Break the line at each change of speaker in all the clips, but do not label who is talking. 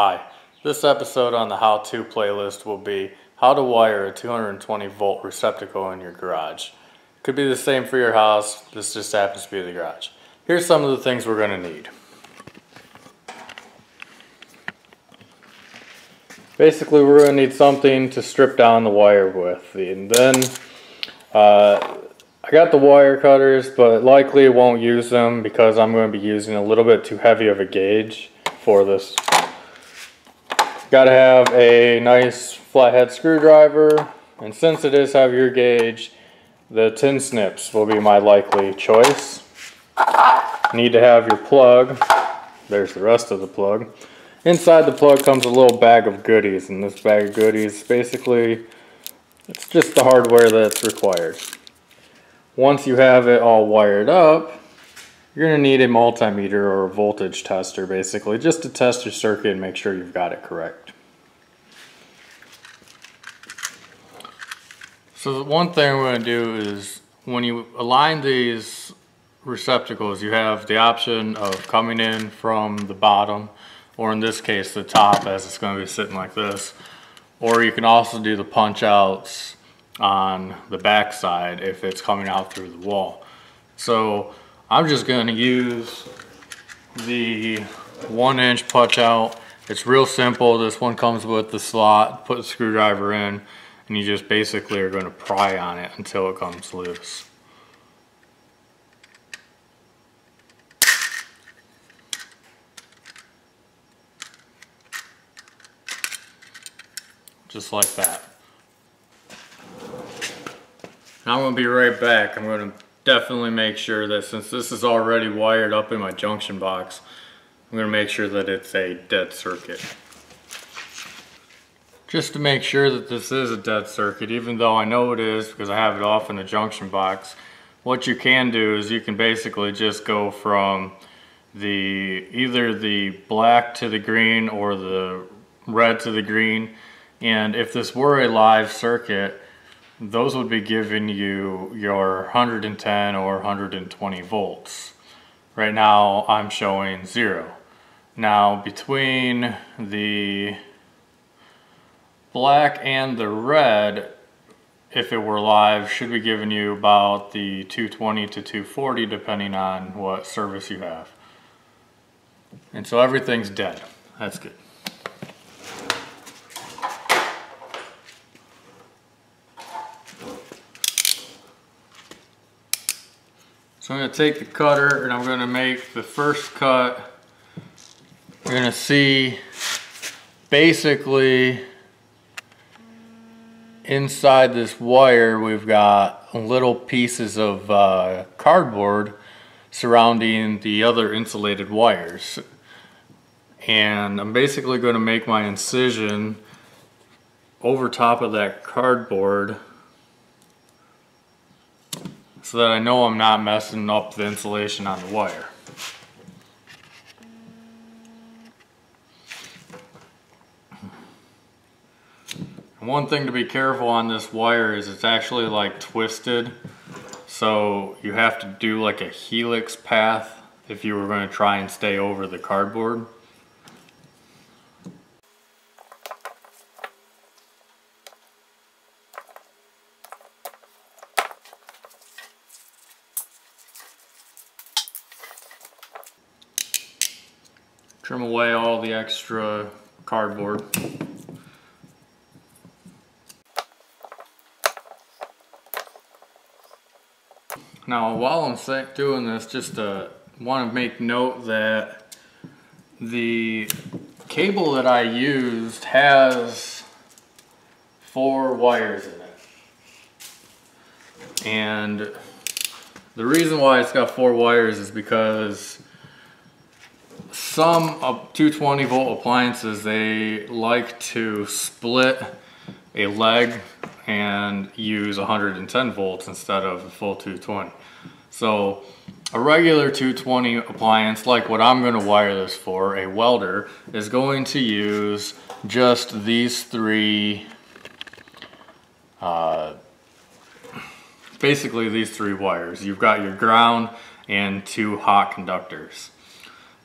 Hi, this episode on the how to playlist will be how to wire a 220 volt receptacle in your garage. Could be the same for your house, this just happens to be the garage. Here's some of the things we're going to need. Basically we're going to need something to strip down the wire with and then uh, I got the wire cutters but likely won't use them because I'm going to be using a little bit too heavy of a gauge for this Got to have a nice flathead screwdriver, and since it is heavier gauge, the tin snips will be my likely choice. Need to have your plug. There's the rest of the plug. Inside the plug comes a little bag of goodies, and this bag of goodies basically, it's just the hardware that's required. Once you have it all wired up, you're going to need a multimeter or a voltage tester basically just to test your circuit and make sure you've got it correct. So the one thing we're going to do is when you align these receptacles you have the option of coming in from the bottom or in this case the top as it's going to be sitting like this or you can also do the punch outs on the back side if it's coming out through the wall. So I'm just going to use the one inch punch out. It's real simple. This one comes with the slot, put the screwdriver in, and you just basically are going to pry on it until it comes loose. Just like that. Now I'm going to be right back. I'm to definitely make sure that since this is already wired up in my junction box, I'm going to make sure that it's a dead circuit. Just to make sure that this is a dead circuit, even though I know it is because I have it off in the junction box, what you can do is you can basically just go from the either the black to the green or the red to the green and if this were a live circuit those would be giving you your 110 or 120 volts. Right now I'm showing zero. Now between the black and the red, if it were live, should be giving you about the 220 to 240 depending on what service you have. And so everything's dead. That's good. So I'm going to take the cutter and I'm going to make the first cut. You're going to see basically inside this wire we've got little pieces of uh, cardboard surrounding the other insulated wires. And I'm basically going to make my incision over top of that cardboard so that I know I'm not messing up the insulation on the wire. one thing to be careful on this wire is it's actually like twisted so you have to do like a helix path if you were going to try and stay over the cardboard. Away all the extra cardboard. Now while I'm doing this, just uh, want to make note that the cable that I used has four wires in it. And the reason why it's got four wires is because some 220 volt appliances, they like to split a leg and use 110 volts instead of a full 220. So a regular 220 appliance, like what I'm gonna wire this for, a welder, is going to use just these three, uh, basically these three wires. You've got your ground and two hot conductors.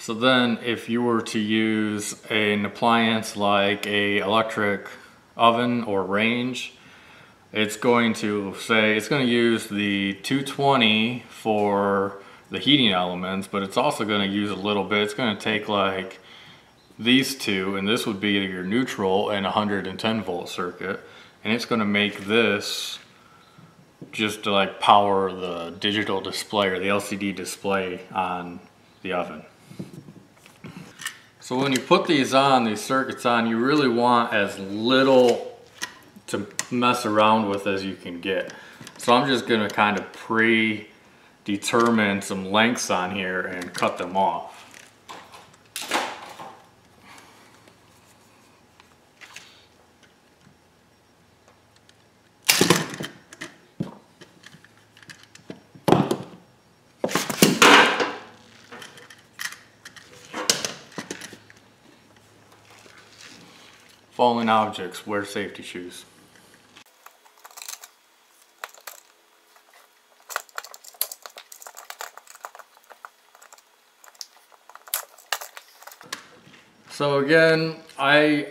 So then if you were to use an appliance like a electric oven or range, it's going to say, it's going to use the 220 for the heating elements, but it's also going to use a little bit. It's going to take like these two, and this would be your neutral and 110 volt circuit, and it's going to make this just to like power the digital display or the LCD display on the oven. So when you put these on, these circuits on, you really want as little to mess around with as you can get. So I'm just gonna kind of pre-determine some lengths on here and cut them off. Falling objects, wear safety shoes. So again, I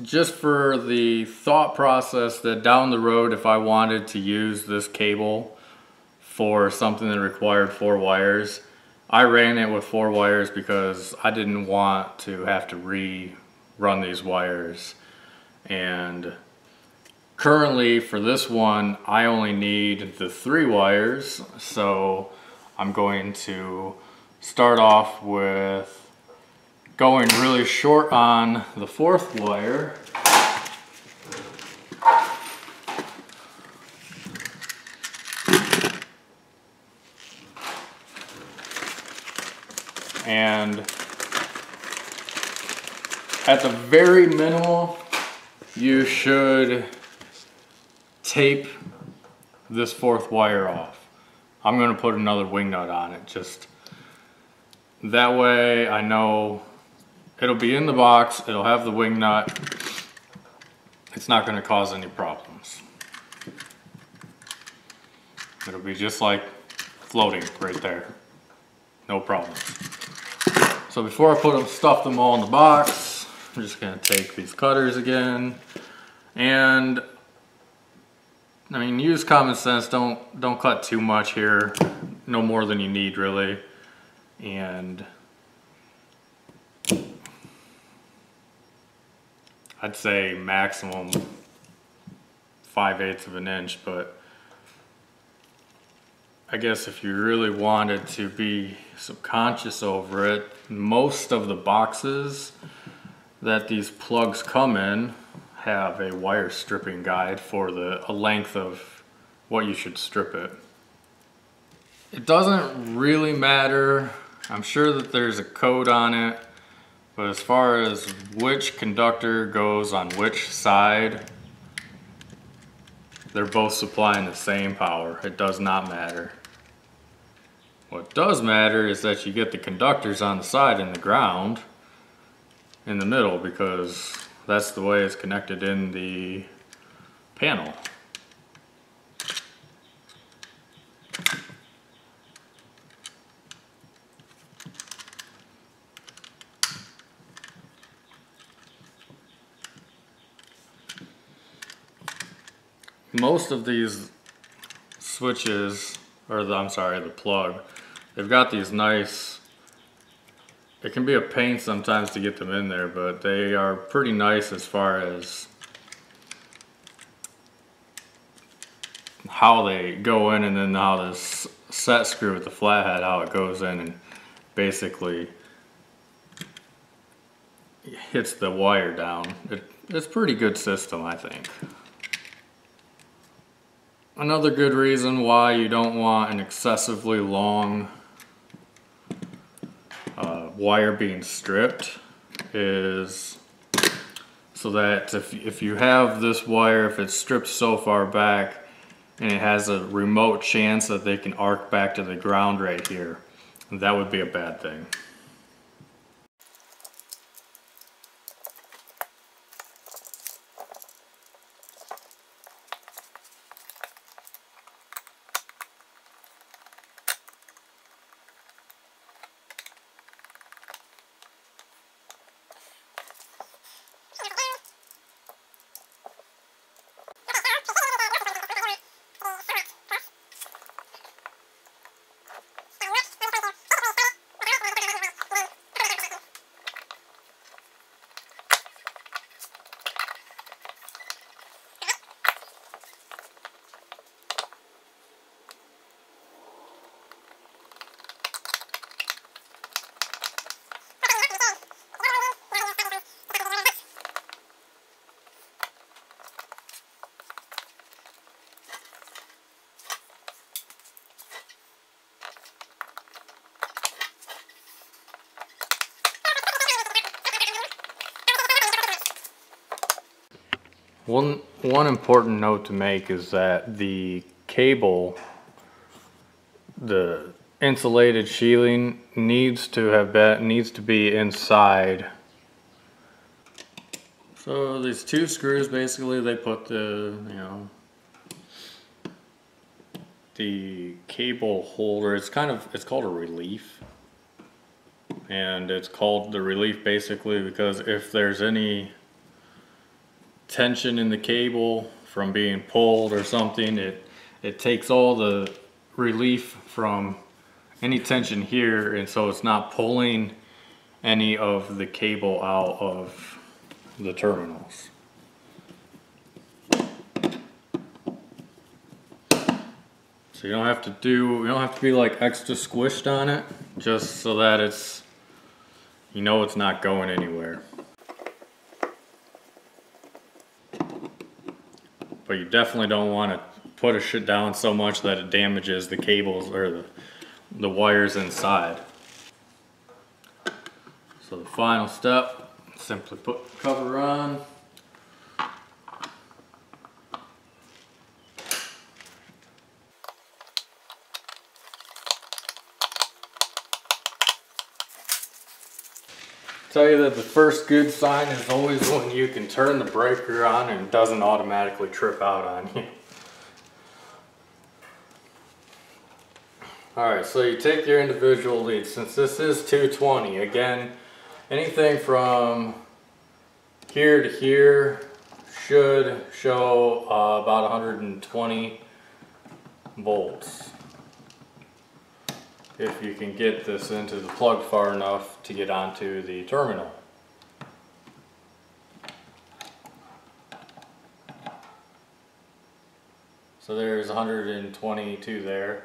just for the thought process that down the road if I wanted to use this cable for something that required four wires, I ran it with four wires because I didn't want to have to re-run these wires and currently for this one I only need the three wires. So I'm going to start off with going really short on the fourth wire. And at the very minimal you should tape this fourth wire off. I'm to put another wing nut on it just that way I know it'll be in the box, it'll have the wing nut, it's not to cause any problems. It'll be just like floating right there, no problem. So before I put them, stuff them all in the box, I'm just gonna take these cutters again. And I mean use common sense don't don't cut too much here. No more than you need really. And I'd say maximum 5 eighths of an inch but I guess if you really wanted to be subconscious over it most of the boxes that these plugs come in have a wire stripping guide for the a length of what you should strip it. It doesn't really matter. I'm sure that there's a code on it, but as far as which conductor goes on which side, they're both supplying the same power. It does not matter. What does matter is that you get the conductors on the side and the ground in the middle because that's the way it's connected in the panel. Most of these switches, or the, I'm sorry, the plug, they've got these nice it can be a pain sometimes to get them in there, but they are pretty nice as far as how they go in and then how this set screw with the flathead, how it goes in and basically hits the wire down. It, it's pretty good system, I think. Another good reason why you don't want an excessively long wire being stripped is so that if, if you have this wire, if it's stripped so far back and it has a remote chance that they can arc back to the ground right here, that would be a bad thing. One, one important note to make is that the cable, the insulated shielding needs to have been, needs to be inside. So these two screws, basically, they put the, you know, the cable holder, it's kind of, it's called a relief. And it's called the relief basically because if there's any tension in the cable from being pulled or something, it, it takes all the relief from any tension here and so it's not pulling any of the cable out of the terminals. So you don't have to do, you don't have to be like extra squished on it, just so that it's, you know it's not going anywhere. But you definitely don't want to put a shit down so much that it damages the cables or the, the wires inside. So the final step, simply put the cover on. Tell you that the first good sign is always when you can turn the breaker on and it doesn't automatically trip out on you. Alright, so you take your individual leads. Since this is 220, again, anything from here to here should show uh, about 120 volts if you can get this into the plug far enough to get onto the terminal. So there's 122 there.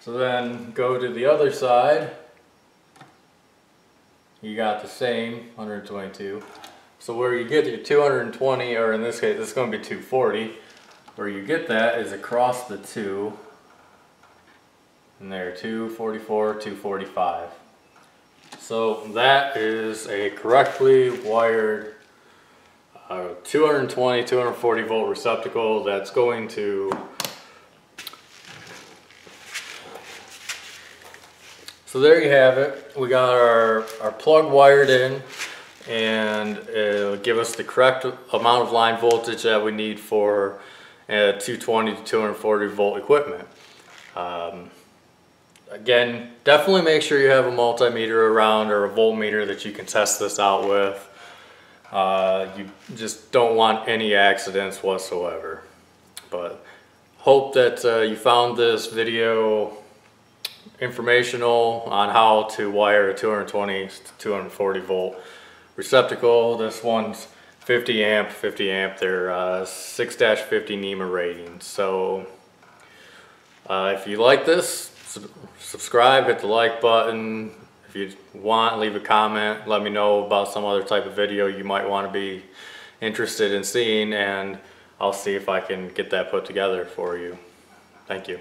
So then go to the other side. You got the same 122. So where you get your 220, or in this case, it's going to be 240. Where you get that is across the two and there 244 245 so that is a correctly wired uh, 220 240 volt receptacle that's going to so there you have it. We got our our plug wired in and it'll give us the correct amount of line voltage that we need for a 220 to 240 volt equipment. Um, Again, definitely make sure you have a multimeter around or a voltmeter that you can test this out with. Uh, you just don't want any accidents whatsoever. But hope that uh, you found this video informational on how to wire a 220 to 240 volt receptacle. This one's 50 amp, 50 amp. They're 6-50 NEMA ratings. So uh, if you like this, subscribe, hit the like button. If you want, leave a comment. Let me know about some other type of video you might want to be interested in seeing and I'll see if I can get that put together for you. Thank you.